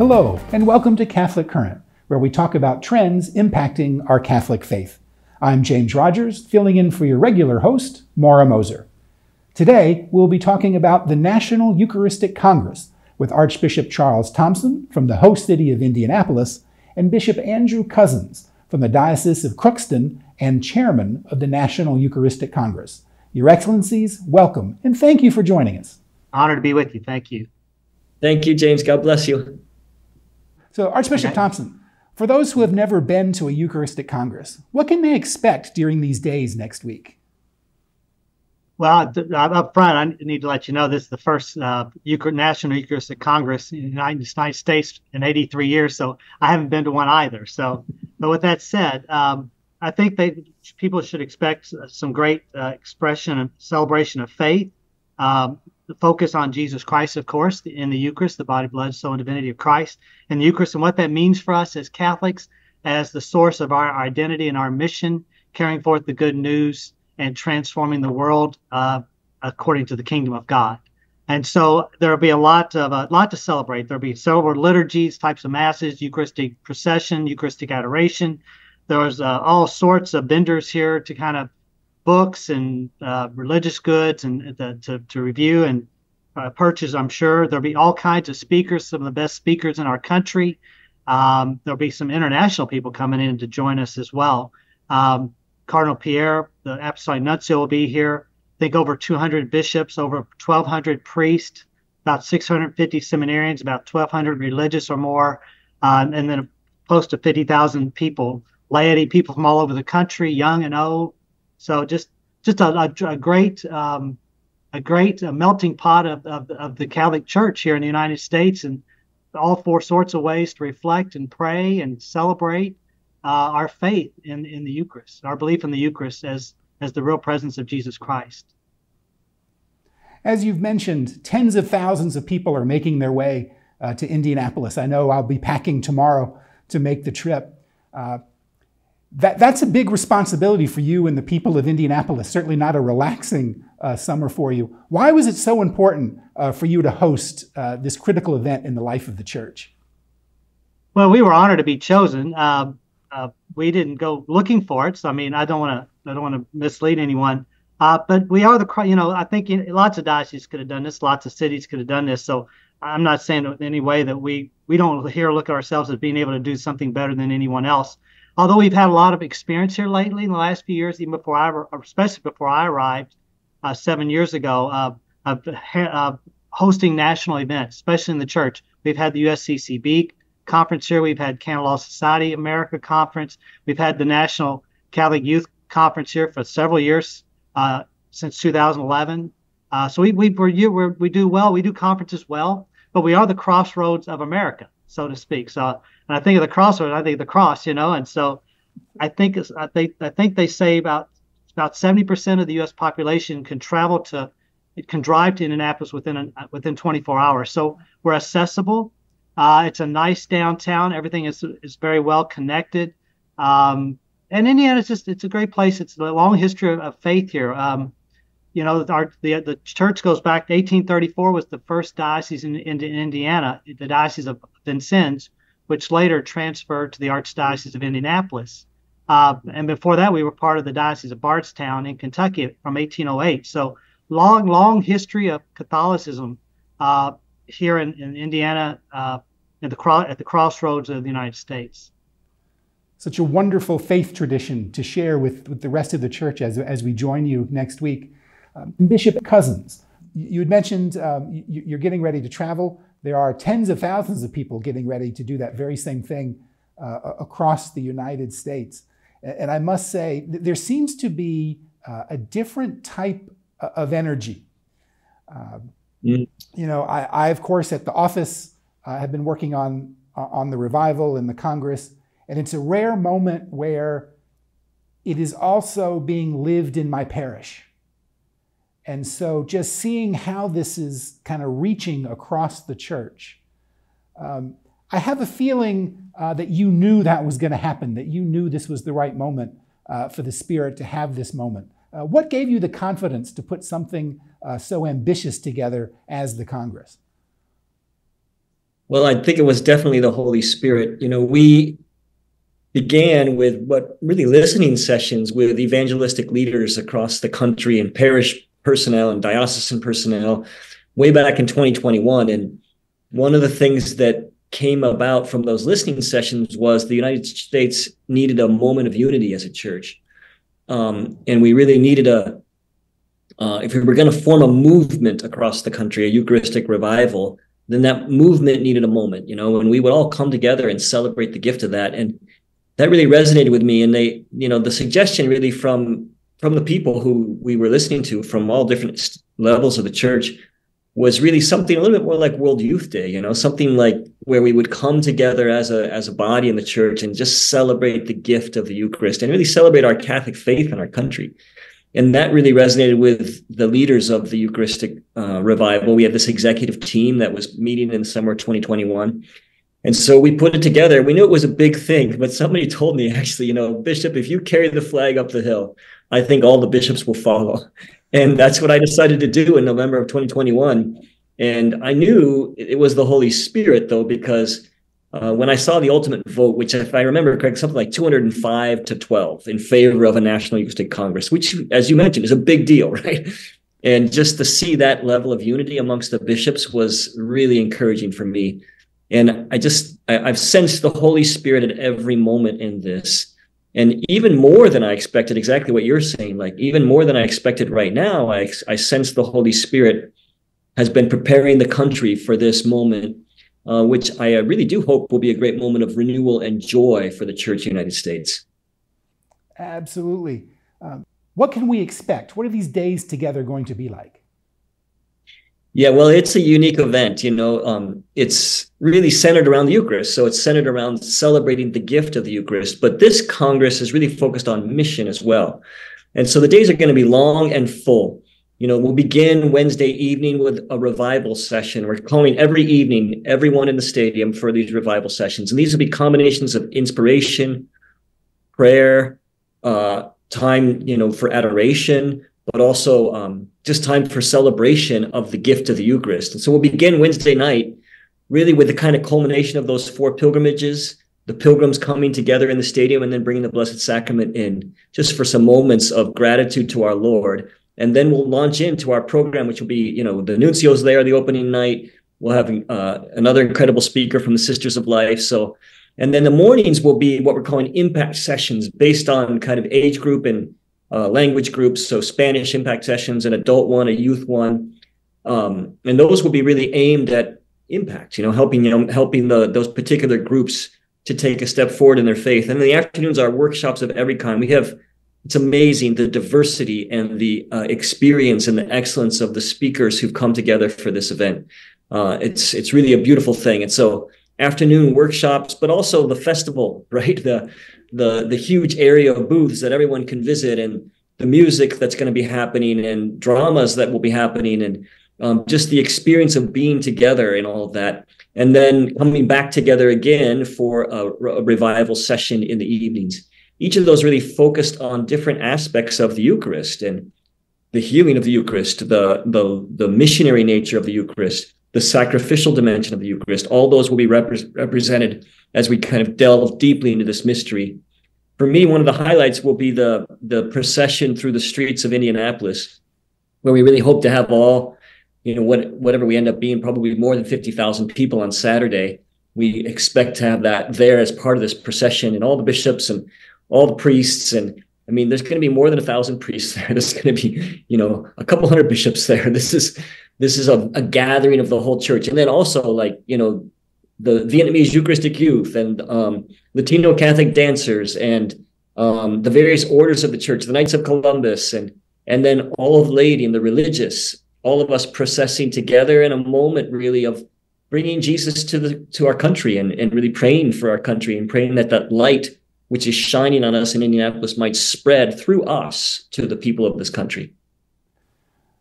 Hello, and welcome to Catholic Current, where we talk about trends impacting our Catholic faith. I'm James Rogers, filling in for your regular host, Maura Moser. Today, we'll be talking about the National Eucharistic Congress with Archbishop Charles Thompson from the host city of Indianapolis and Bishop Andrew Cozzens from the Diocese of Crookston and chairman of the National Eucharistic Congress. Your Excellencies, welcome and thank you for joining us. Honored to be with you. Thank you. Thank you, James. God bless you. So, Archbishop. Thompson, for those who have never been to a Eucharistic Congress, what can they expect during these days next week? Well, up front, I need to let you know this is the first uh, National Eucharistic Congress in the United States in 83 years, so I haven't been to one either. So, but with that said, um, I think they people should expect some great uh, expression and celebration of faith. Um, focus on Jesus Christ, of course, in the Eucharist, the body, blood, soul, and divinity of Christ, and the Eucharist, and what that means for us as Catholics, as the source of our identity and our mission, carrying forth the good news and transforming the world uh, according to the kingdom of God. And so there'll be a lot of a lot to celebrate. There'll be several liturgies, types of masses, Eucharistic procession, Eucharistic adoration. There's uh, all sorts of vendors here to kind of books and uh, religious goods and uh, to, to review and uh, purchase. I'm sure there'll be all kinds of speakers, some of the best speakers in our country. Um, there'll be some international people coming in to join us as well. Um, Cardinal Pierre, the Apostolic Nuncio, will be here. I think over 200 bishops, over 1,200 priests, about 650 seminarians, about 1,200 religious or more, um, and then close to 50,000 people, laity, people from all over the country, young and old. So just just a, a, a great um, a great uh, melting pot of, of, of the Catholic Church here in the United States, and all four sorts of ways to reflect and pray and celebrate uh, our faith in, in the Eucharist, our belief in the Eucharist as, as the real presence of Jesus Christ. As you've mentioned, tens of thousands of people are making their way uh, to Indianapolis. I know I'll be packing tomorrow to make the trip. Uh, that, that's a big responsibility for you and the people of Indianapolis, certainly not a relaxing uh, summer for you. Why was it so important uh, for you to host uh, this critical event in the life of the church? Well, we were honored to be chosen. Um, uh, we didn't go looking for it. So I mean, I don't want to I don't want to mislead anyone. Uh, but we are the you know I think lots of dioceses could have done this, lots of cities could have done this. So I'm not saying in any way that we we don't here look at ourselves as being able to do something better than anyone else. Although we've had a lot of experience here lately in the last few years, even before I especially before I arrived uh, seven years ago, uh, of uh, hosting national events, especially in the church. We've had the USCCB conference here. We've had Canon Law Society America conference. We've had the National Catholic Youth Conference here for several years uh, since 2011. Uh, so we we we do well. We do conferences well, but we are the crossroads of America, so to speak. So and I think of the crossroads, I think of the cross, you know. And so I think I think I think they say about about 70% of the U.S. population can travel to it can drive to Indianapolis within an, within 24 hours. So we're accessible. Uh, it's a nice downtown. Everything is is very well connected. Um, and Indiana is just it's a great place. It's a long history of, faith here. Um, you know, our the the church goes back to 1834 was the first diocese in, in, in Indiana, the diocese of Vincennes, which later transferred to the Archdiocese of Indianapolis. Uh, and before that, we were part of the Diocese of Bardstown in Kentucky from 1808. So long, long history of Catholicism uh, here in, in Indiana uh, at the, cro- at the crossroads of the United States. Such a wonderful faith tradition to share with, with the rest of the church as, as we join you next week. Um, Bishop Cozzens, you had mentioned um, you, are getting ready to travel. There are tens of thousands of people getting ready to do that very same thing uh, across the United States. And I must say, there seems to be uh, a different type uh, of energy. Uh, mm. You know, I, I, of course, at the office I have been working on, on the revival in the Congress, and it's a rare moment where it is also being lived in my parish. And so just seeing how this is kind of reaching across the church, um, I have a feeling uh, that you knew that was going to happen, that you knew this was the right moment uh, for the Spirit to have this moment. Uh, what gave you the confidence to put something uh, so ambitious together as the Congress? Well, I think it was definitely the Holy Spirit. You know, we began with what really listening sessions with evangelistic leaders across the country and parish personnel and diocesan personnel way back in 2021. And one of the things that came about from those listening sessions was the United States needed a moment of unity as a church. Um, and we really needed a, uh, if we were going to form a movement across the country, a Eucharistic revival, then that movement needed a moment, you know, and we would all come together and celebrate the gift of that. And that really resonated with me. And they, you know, the suggestion really from from the people who we were listening to from all different levels of the church was really something a little bit more like World Youth Day, you know, something like where we would come together as a as a body in the church and just celebrate the gift of the Eucharist and really celebrate our Catholic faith in our country. And that really resonated with the leaders of the Eucharistic uh, revival. We had this executive team that was meeting in summer of 2021. And so we put it together. We knew it was a big thing, but somebody told me actually, you know, Bishop, if you carry the flag up the hill, I think all the bishops will follow. And that's what I decided to do in November of 2021. And I knew it was the Holy Spirit, though, because uh, when I saw the ultimate vote, which, if I remember correct, something like 205 to 12 in favor of a National Eucharistic Congress, which, as you mentioned, is a big deal, right? And just to see that level of unity amongst the bishops was really encouraging for me. And I just, I, I've sensed the Holy Spirit at every moment in this and even more than I expected, exactly what you're saying, like even more than I expected right now, I, I sense the Holy Spirit has been preparing the country for this moment, uh, which I really do hope will be a great moment of renewal and joy for the Church the United States. Absolutely. Um, what can we expect? What are these days together going to be like? Yeah, well, it's a unique event. You know, um, it's really centered around the Eucharist. So it's centered around celebrating the gift of the Eucharist. But this Congress is really focused on mission as well. And so the days are going to be long and full. You know, we'll begin Wednesday evening with a revival session. We're calling every evening everyone in the stadium for these revival sessions. And these will be combinations of inspiration, prayer, uh, time, you know, for adoration, but also um, just time for celebration of the gift of the Eucharist. And so we'll begin Wednesday night really with the kind of culmination of those four pilgrimages, the pilgrims coming together in the stadium and then bringing the Blessed Sacrament in just for some moments of gratitude to our Lord. And then we'll launch into our program, which will be, you know, the nuncios there the opening night. We'll have uh, another incredible speaker from the Sisters of Life. So, and then the mornings will be what we're calling impact sessions based on kind of age group and uh, language groups, so Spanish impact sessions, an adult one, a youth one, um, and those will be really aimed at impact. You know, helping you know helping the those particular groups to take a step forward in their faith. And in the afternoons are workshops of every kind. We have it's amazing the diversity and the uh, experience and the excellence of the speakers who've come together for this event. Uh, it's it's really a beautiful thing. And so afternoon workshops, but also the festival, right? The the the huge area of booths that everyone can visit and the music that's going to be happening and dramas that will be happening and um, just the experience of being together and all of that. And then coming back together again for a, a revival session in the evenings. Each of those really focused on different aspects of the eucharist and the healing of the eucharist the the, the missionary nature of the eucharist the sacrificial dimension of the Eucharist. All those will be repre- represented as we kind of delve deeply into this mystery. For me, one of the highlights will be the, the procession through the streets of Indianapolis, where we really hope to have all, you know, what, whatever we end up being, probably more than 50,000 people on Saturday. We expect to have that there as part of this procession and all the bishops and all the priests and I mean, there's going to be more than a thousand priests there. There's going to be, you know, a couple hundred bishops there. This is this is a, a gathering of the whole church. And then also like, you know, the Vietnamese Eucharistic youth and um, Latino Catholic dancers and um, the various orders of the church, the Knights of Columbus, and and then all of laity and the religious, all of us processing together in a moment really of bringing Jesus to the to our country and, and really praying for our country and praying that that light which is shining on us in Indianapolis might spread through us to the people of this country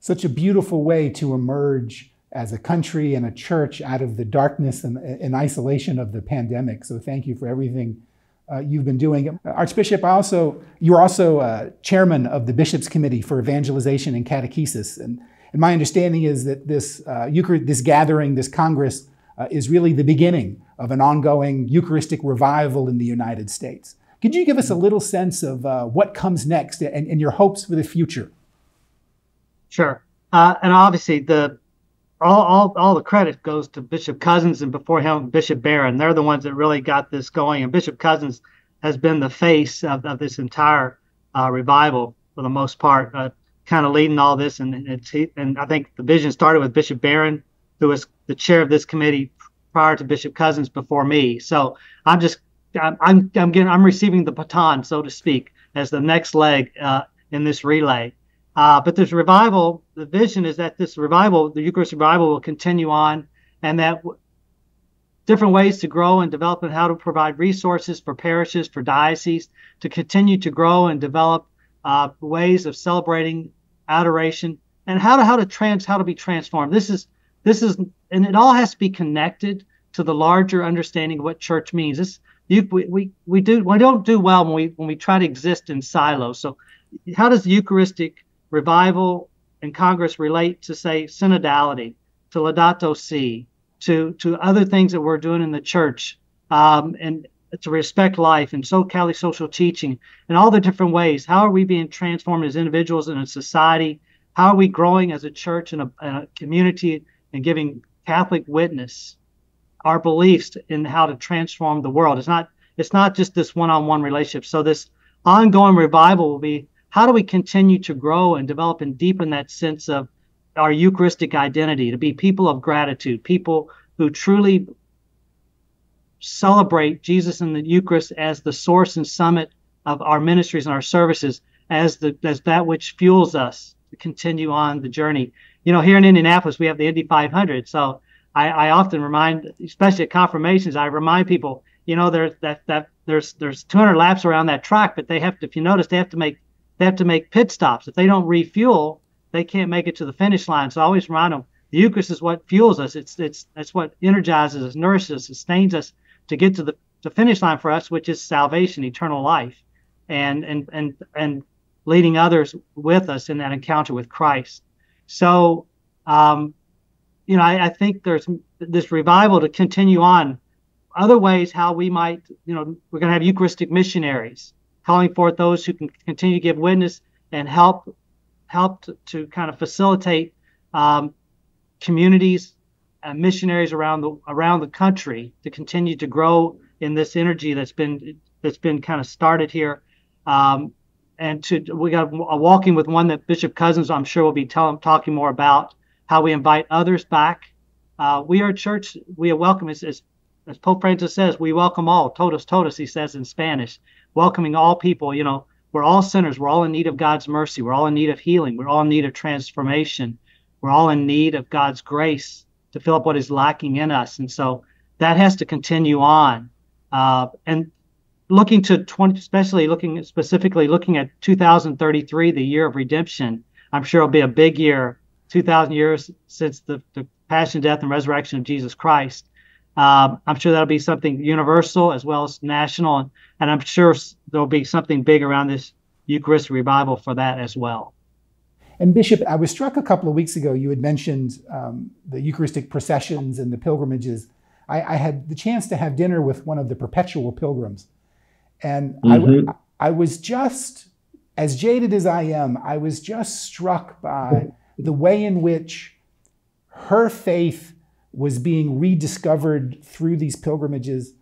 such a beautiful way to emerge as a country and a church out of the darkness and, and isolation of the pandemic. So thank you for everything uh, you've been doing. Archbishop, I also you're also uh, chairman of the Bishops Committee for Evangelization and Catechesis, and, and my understanding is that this uh, Euchar- this gathering, this Congress, uh, is really the beginning of an ongoing Eucharistic revival in the United States. Could you give us a little sense of uh, what comes next and, and, your hopes for the future? Sure. Uh, and obviously, the all, all, all the credit goes to Bishop Cozzens and before him, Bishop Barron. They're the ones that really got this going. And Bishop Cozzens has been the face of, of this entire uh, revival for the most part, uh, kind of leading all this. And it's and I think the vision started with Bishop Barron, who was the chair of this committee prior to Bishop Cozzens before me. So I'm just I'm I'm, getting I'm receiving the baton, so to speak, as the next leg uh, in this relay. Uh, but this revival, the vision is that this revival, the Eucharist revival, will continue on, and that different ways to grow and develop and how to provide resources for parishes, for dioceses, to continue to grow and develop uh, ways of celebrating adoration and how to how to trans how to be transformed. This is this is and it all has to be connected to the larger understanding of what church means. You, we, we we do we don't do well when we when we try to exist in silos. So how does the Eucharistic revival and Congress relate to say synodality, to Laudato Si, to to other things that we're doing in the church, um, and to respect life and so Cali social teaching and all the different ways. How are we being transformed as individuals in a society? How are we growing as a church and a, a community and giving Catholic witness our beliefs in how to transform the world? It's not it's not just this one-on-one relationship. So this ongoing revival will be how do we continue to grow and develop and deepen that sense of our Eucharistic identity, to be people of gratitude, people who truly celebrate Jesus and the Eucharist as the source and summit of our ministries and our services, as the as that which fuels us to continue on the journey. You know, here in Indianapolis, we have the Indy 500. So I, I often remind, especially at confirmations, I remind people, you know, there's that that there's there's 200 laps around that track, but they have to, if you notice, they have to make they have to make pit stops. If they don't refuel, they can't make it to the finish line. So I always remind them the Eucharist is what fuels us. It's it's that's what energizes us, nourishes us, sustains us to get to the, the finish line for us, which is salvation, eternal life, and and and and leading others with us in that encounter with Christ. So, um, you know, I, I think there's this revival to continue on. Other ways how we might, you know, we're going to have Eucharistic missionaries calling forth those who can continue to give witness and help help to, to kind of facilitate um, communities and missionaries around the around the country to continue to grow in this energy that's been that's been kind of started here. Um, and to we got a walking with one that Bishop Cozzens, I'm sure will be tell, talking more about how we invite others back. Uh, we are a church. We are welcome as, as as Pope Francis says, we welcome all. Todos, todos, he says in Spanish welcoming all people. You know, we're all sinners. We're all in need of God's mercy. We're all in need of healing. We're all in need of transformation. We're all in need of God's grace to fill up what is lacking in us. And so that has to continue on. Uh, and looking to 20, especially looking specifically looking at 2033, the year of redemption, I'm sure it'll be a big year, 2,000 years since the, the passion, death, and resurrection of Jesus Christ. Um, I'm sure that'll be something universal as well as national, and, and I'm sure there'll be something big around this Eucharistic revival for that as well. And Bishop, I was struck a couple of weeks ago. You had mentioned um, the Eucharistic processions and the pilgrimages. I, I, had the chance to have dinner with one of the perpetual pilgrims, and mm-hmm. I, I was just as jaded as I am. I was just struck by the way in which her faith was being rediscovered through these pilgrimages,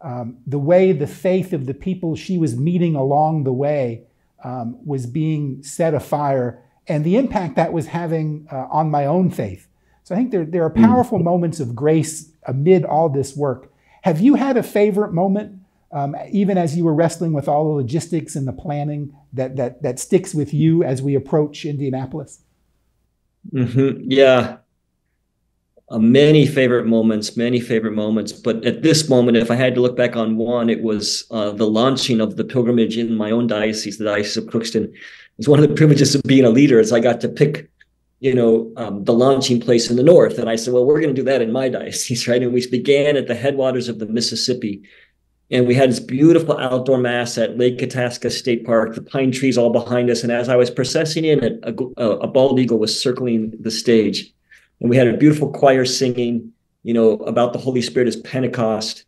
um, the way the faith of the people she was meeting along the way um, was being set afire, and the impact that was having uh, on my own faith. So I think there, there are hmm. powerful mm. moments of grace amid all this work. Have you had a favorite moment, um, even as you were wrestling with all the logistics and the planning, that, that, that sticks with you as we approach Indianapolis? Mm-hmm. Yeah, uh, many favorite moments, many favorite moments. But at this moment, if I had to look back on one, it was uh, the launching of the pilgrimage in my own diocese, the Diocese of Crookston. It's one of the privileges of being a leader is I got to pick, you know, um, the launching place in the north. And I said, well, we're going to do that in my diocese, right? And we began at the headwaters of the Mississippi. And we had this beautiful outdoor mass at Lake Itasca State Park, the pine trees all behind us. And as I was processing in, a, a, a bald eagle was circling the stage and we had a beautiful choir singing you know, about the Holy Spirit as Pentecost.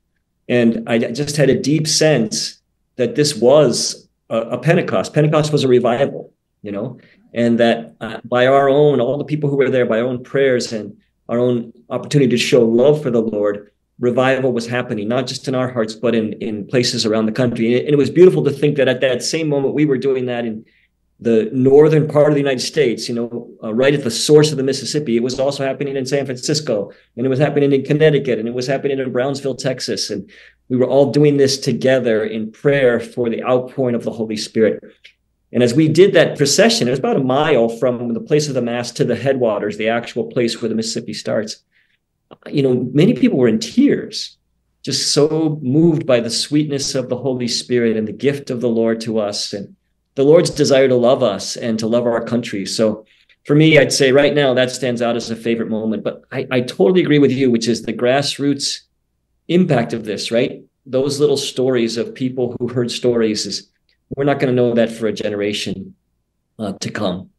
And I just had a deep sense that this was a, a Pentecost. Pentecost was a revival, you know, and that uh, by our own, all the people who were there, by our own prayers and our own opportunity to show love for the Lord, revival was happening, not just in our hearts, but in, in places around the country. And it, was beautiful to think that at that same moment, we were doing that in the northern part of the United States, you know, uh, right at the source of the Mississippi. It was also happening in San Francisco, and it was happening in Connecticut, and it was happening in Brownsville, Texas. And we were all doing this together in prayer for the outpouring of the Holy Spirit. And as we did that procession, it was about a mile from the place of the Mass to the headwaters, the actual place where the Mississippi starts. You know, many people were in tears, just so moved by the sweetness of the Holy Spirit and the gift of the Lord to us. And the Lord's desire to love us and to love our country. So for me, I'd say right now that stands out as a favorite moment. But I, I totally agree with you, which is the grassroots impact of this, right? Those little stories of people who heard stories is we're not going to know that for a generation uh, to come.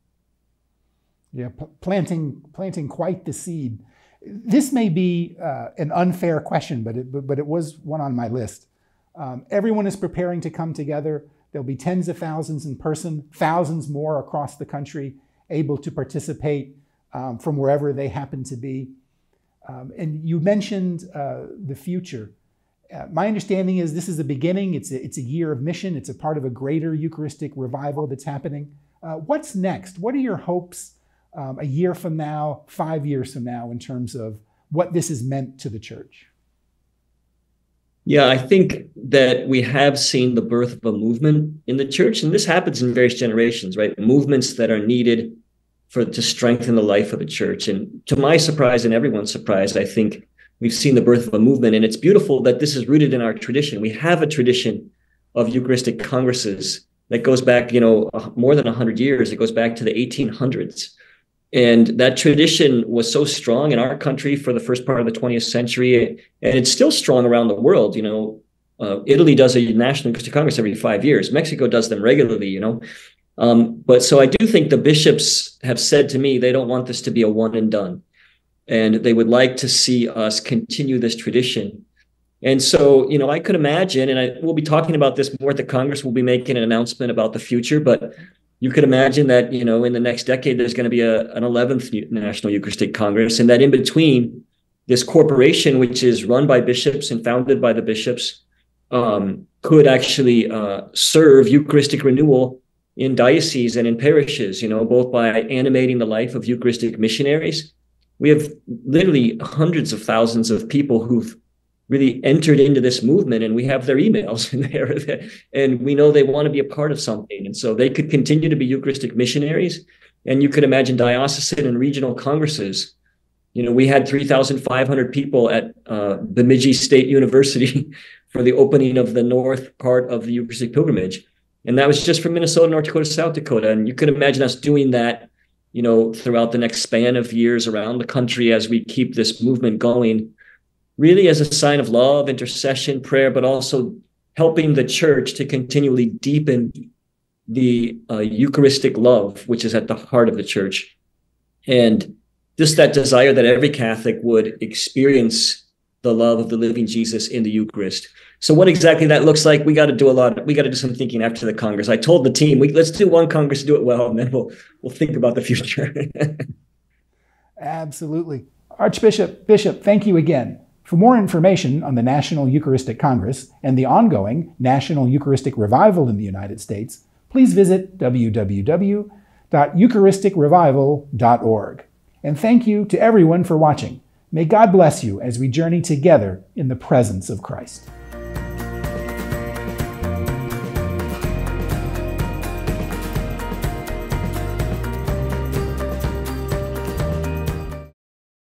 Yeah, p- planting planting quite the seed. This may be uh, an unfair question, but it, but, it was one on my list. Um, everyone is preparing to come together There'll be tens of thousands in person, thousands more across the country able to participate um, from wherever they happen to be. Um, and you mentioned uh, the future. Uh, my understanding is this is the beginning. It's a, it's a year of mission. It's a part of a greater Eucharistic revival that's happening. Uh, what's next? What are your hopes um, a year from now, five years from now, in terms of what this has meant to the church? Yeah, I think that we have seen the birth of a movement in the church, and this happens in various generations, right? Movements that are needed for to strengthen the life of a church. And to my surprise and everyone's surprise, I think we've seen the birth of a movement, and it's beautiful that this is rooted in our tradition. We have a tradition of Eucharistic congresses that goes back, you know, more than 100 years. It goes back to the 1800s. And that tradition was so strong in our country for the first part of the 20th century, and it's still strong around the world. You know, uh, Italy does a National Congress every five years. Mexico does them regularly. You know, um, but so I do think the bishops have said to me they don't want this to be a one and done, and they would like to see us continue this tradition. And so, you know, I could imagine, and I we'll be talking about this more at the Congress. We'll be making an announcement about the future, but you could imagine that you know in the next decade there's going to be a, an 11th national eucharistic congress and that in between this corporation which is run by bishops and founded by the bishops um, could actually uh, serve eucharistic renewal in dioceses and in parishes you know both by animating the life of eucharistic missionaries. We have literally hundreds of thousands of people who've really entered into this movement and we have their emails in there and we know they want to be a part of something. And so they could continue to be eucharistic missionaries. And you could imagine diocesan and regional congresses. You know we had 3500 people at uh, bemidji state university for the opening of the north part of the eucharistic pilgrimage. And that was just from minnesota north dakota south dakota. And you could imagine us doing that you know throughout the next span of years around the country as we keep this movement going really as a sign of love, intercession, prayer, but also helping the church to continually deepen the uh, Eucharistic love, which is at the heart of the church. And just that desire that every Catholic would experience the love of the living Jesus in the Eucharist. So what exactly that looks like, we got to do a lot. We got to do some thinking after the Congress. I told the team, we, let's do one Congress, do it well, and then we'll we'll think about the future. Absolutely, Archbishop Bishop. Thank you again. For more information on the National Eucharistic Congress and the ongoing National Eucharistic Revival in the United States, please visit www.eucharisticrevival.org. And thank you to everyone for watching. May God bless you as we journey together in the presence of Christ.